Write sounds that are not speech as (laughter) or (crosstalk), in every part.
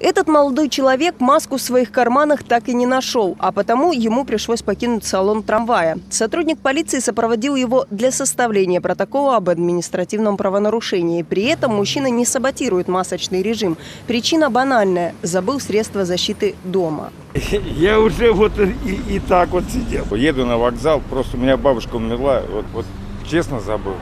Этот молодой человек маску в своих карманах так и не нашел, а потому ему пришлось покинуть салон трамвая. Сотрудник полиции сопроводил его для составления протокола об административном правонарушении. При этом мужчина не саботирует масочный режим. Причина банальная – забыл средства защиты дома. (laughs) Я уже вот и, и так вот сидел. Еду на вокзал, просто у меня бабушка умерла, вот, вот честно забыл.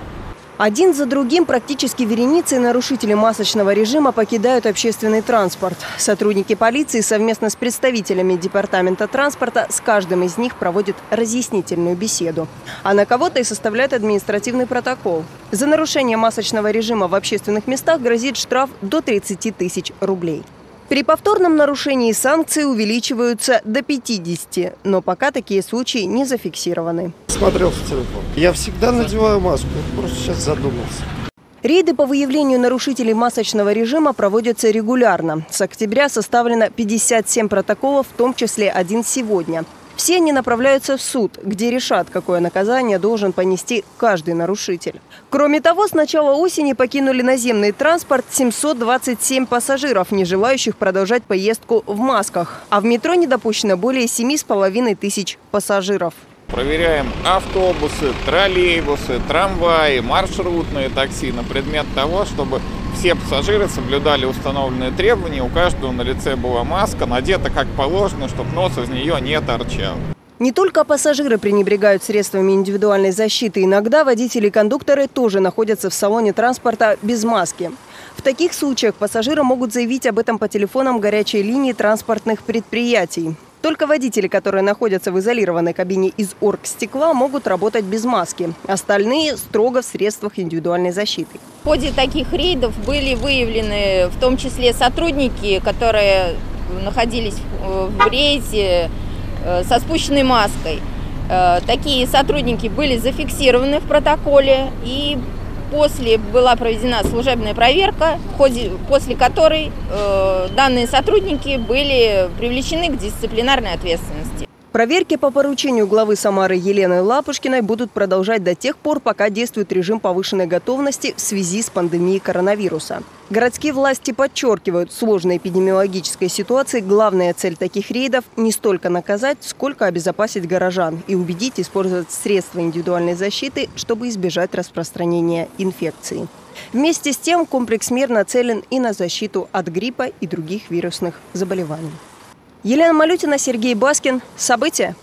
Один за другим практически вереницы нарушители масочного режима покидают общественный транспорт. Сотрудники полиции совместно с представителями департамента транспорта с каждым из них проводят разъяснительную беседу. А на кого-то и составляют административный протокол. За нарушение масочного режима в общественных местах грозит штраф до 30 тысяч рублей. При повторном нарушении санкции увеличиваются до 50, но пока такие случаи не зафиксированы. Смотрел в телефон. Я всегда надеваю маску, просто сейчас задумался. Рейды по выявлению нарушителей масочного режима проводятся регулярно. С октября составлено 57 протоколов, в том числе один сегодня – все они направляются в суд, где решат, какое наказание должен понести каждый нарушитель. Кроме того, с начала осени покинули наземный транспорт 727 пассажиров, не желающих продолжать поездку в масках. А в метро не допущено более 7,5 тысяч пассажиров. Проверяем автобусы, троллейбусы, трамваи, маршрутные такси на предмет того, чтобы все пассажиры соблюдали установленные требования, у каждого на лице была маска, надета как положено, чтобы нос из нее не торчал. Не только пассажиры пренебрегают средствами индивидуальной защиты. Иногда водители и кондукторы тоже находятся в салоне транспорта без маски. В таких случаях пассажиры могут заявить об этом по телефонам горячей линии транспортных предприятий. Только водители, которые находятся в изолированной кабине из оргстекла, могут работать без маски. Остальные строго в средствах индивидуальной защиты. В ходе таких рейдов были выявлены в том числе сотрудники, которые находились в рейде э, со спущенной маской. Э, такие сотрудники были зафиксированы в протоколе и После была проведена служебная проверка, в ходе, после которой э, данные сотрудники были привлечены к дисциплинарной ответственности. Проверки по поручению главы Самары Елены Лапушкиной будут продолжать до тех пор, пока действует режим повышенной готовности в связи с пандемией коронавируса. Городские власти подчеркивают, сложной эпидемиологической ситуации главная цель таких рейдов – не столько наказать, сколько обезопасить горожан и убедить использовать средства индивидуальной защиты, чтобы избежать распространения инфекции. Вместе с тем комплекс мер нацелен и на защиту от гриппа и других вирусных заболеваний. Елена Малютина, Сергей Баскин. События.